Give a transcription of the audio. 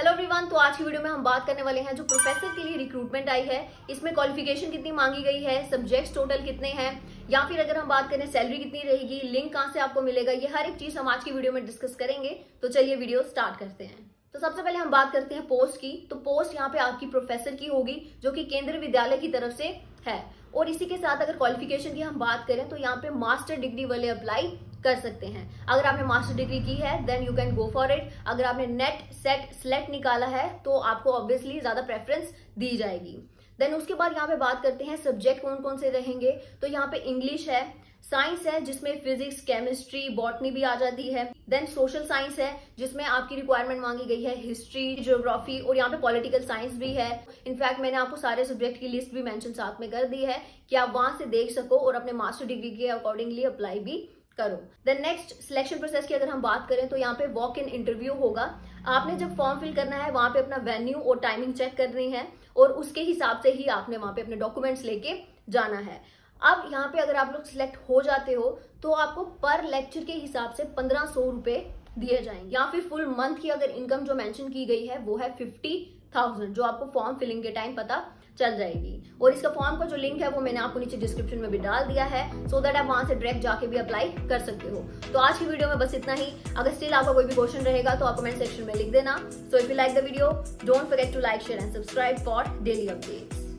Hello everyone तो आज की वीडियो में हम बात करने वाले हैं जो प्रोफेसर के लिए रिक्रूटमेंट आई है। इसमें क्वालिफिकेशन कितनी मांगी गई है सब्जेक्ट्स टोटल कितने हैं, या फिर अगर हम बात करें सैलरी कितनी रहेगी लिंक कहाँ से आपको मिलेगा, ये हर एक चीज़ हम आज की वीडियो में डिस्कस करेंगे। तो चलिए वीडियो स्टार्ट करते हैं। तो सबसे पहले हम बात करते हैं पोस्ट की। तो पोस्ट यहाँ पे आपकी प्रोफेसर की होगी, जो कि केंद्रीय विद्यालय की तरफ़ से है। और इसी के साथ अगर क्वालिफिकेशन की हम बात करें तो यहाँ पे मास्टर डिग्री वाले अप्लाई कर सकते हैं। अगर आपने मास्टर डिग्री की है then you can go for it अगर आपने नेट सेट स्लेट निकाला है तो आपको ऑब्वियसली ज़्यादा प्रेफरेंस दी जाएगी। देन उसके बाद यहाँ पे बात करते हैं सब्जेक्ट कौन कौन से रहेंगे। तो यहाँ पे इंग्लिश है साइंस है, जिसमें फिजिक्स केमिस्ट्री बॉटनी भी आ जाती है। देन सोशल साइंस है, जिसमें आपकी रिक्वायरमेंट मांगी गई है हिस्ट्री जियोग्राफी और यहाँ पे पॉलिटिकल साइंस भी है। इनफैक्ट मैंने आपको सारे सब्जेक्ट की लिस्ट भी मेंशन साथ में कर दी है कि आप वहाँ से देख सको और अपने मास्टर डिग्री के अकॉर्डिंगली अप्लाई भी करो। देन नेक्स्ट सिलेक्शन प्रोसेस की अगर हम बात करें तो यहाँ पे वॉक इन इंटरव्यू होगा। आपने जब फॉर्म फिल करना है, वहाँ पे अपना वेन्यू और टाइमिंग चेक करनी है और उसके हिसाब से ही आपने वहाँ पे अपने डॉक्यूमेंट्स लेके जाना है। अब यहाँ पे अगर आप लोग सिलेक्ट हो जाते हो तो आपको पर लेक्चर के हिसाब से पंद्रह सौ दिए जाएँगे। या फिर फुल मंथ की अगर इनकम जो मेंशन की गई है, वो है फिफ्टी थाउज़ेंड जो आपको फॉर्म फिलिंग के टाइम पता चल जाएगी। और इसका फॉर्म का जो लिंक है, वो मैंने आपको नीचे डिस्क्रिप्शन में भी डाल दिया है सो so दैट आप वहाँ से डायरेक्ट जाके भी अप्लाई कर सकते हो। तो आज की वीडियो में बस इतना ही। अगर स्टिल आपका कोई भी क्वेश्चन रहेगा तो आप कमेंट सेक्शन में लिख देना। So if you like the video don't forget to like share and subscribe for daily updates